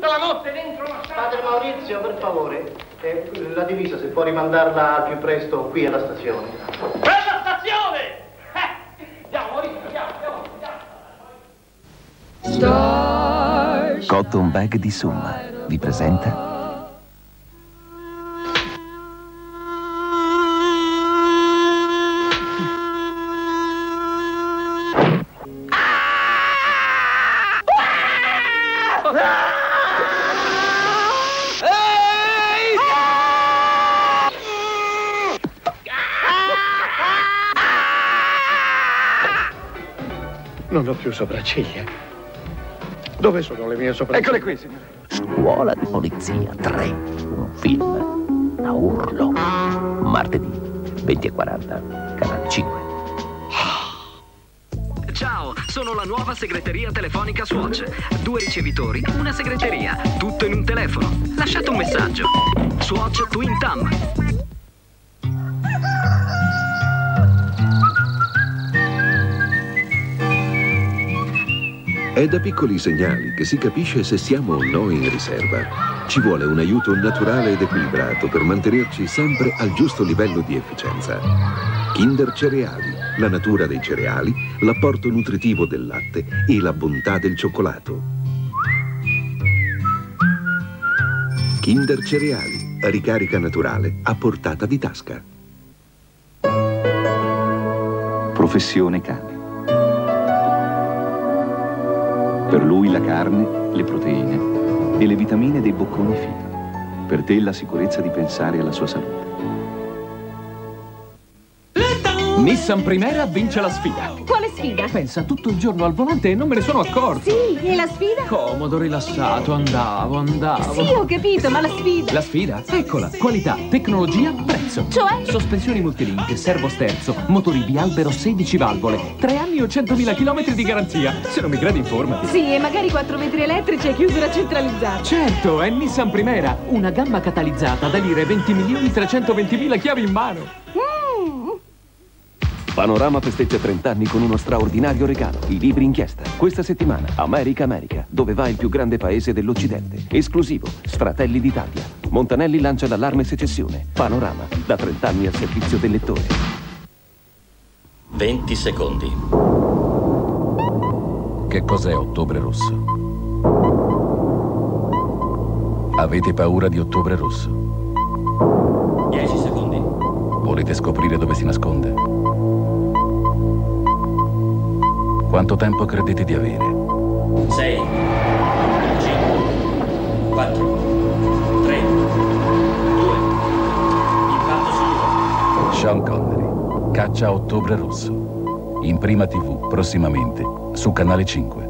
tutta la notte dentro una stanza. Padre Maurizio, per favore, eh, la divisa se può rimandarla al più presto qui alla stazione. Per la stazione! Eh, andiamo, Maurizio, andiamo, andiamo, andiamo. Cotton Bag di Summa vi presenta Non ho più sopracciglia. Dove sono le mie sopracciglia? Eccole qui, signore. Scuola di Polizia 3, un film a urlo. Martedì 20.40, canale 5. Ciao, sono la nuova segreteria telefonica Swatch. Due ricevitori, una segreteria, tutto in un telefono. Lasciate un messaggio. Swatch Twin Tam. È da piccoli segnali che si capisce se siamo o no in riserva. Ci vuole un aiuto naturale ed equilibrato per mantenerci sempre al giusto livello di efficienza. Kinder Cereali, la natura dei cereali, l'apporto nutritivo del latte e la bontà del cioccolato. Kinder Cereali, ricarica naturale a portata di tasca. Professione cane. Per lui la carne, le proteine e le vitamine dei bocconi fini. Per te la sicurezza di pensare alla sua salute. Nissan Primera vince la sfida. Quale sfida? Pensa tutto il giorno al volante e non me ne sono accorto. Sì, e la sfida? Comodo, rilassato, andavo, andavo. Sì, ho capito, ma la sfida? La sfida? Eccola. Qualità, tecnologia, prezzo. Cioè? Sospensioni multilink, servo sterzo, motori bialbero 16 valvole, 3 anni o 100.000 km di garanzia. Se non mi credi, informati. Sì, e magari quattro vetri elettrici e chiusura centralizzata. Certo, è Nissan Primera. Una gamma catalizzata da lire 20 milioni 320.000 chiavi in mano. Mm. Panorama festeggia 30 anni con uno straordinario regalo, i libri inchiesta. Questa settimana, America America, dove va il più grande paese dell'Occidente. Esclusivo, Fratelli d'Italia. Montanelli lancia l'allarme secessione. Panorama, da 30 anni al servizio del lettore. 20 secondi. Che cos'è Ottobre Rosso? Avete paura di Ottobre Rosso? 10 secondi. Volete scoprire dove si nasconde? Quanto tempo credete di avere? 6 Sean Connery, Caccia Ottobre Rosso. In prima TV, prossimamente, su Canale 5.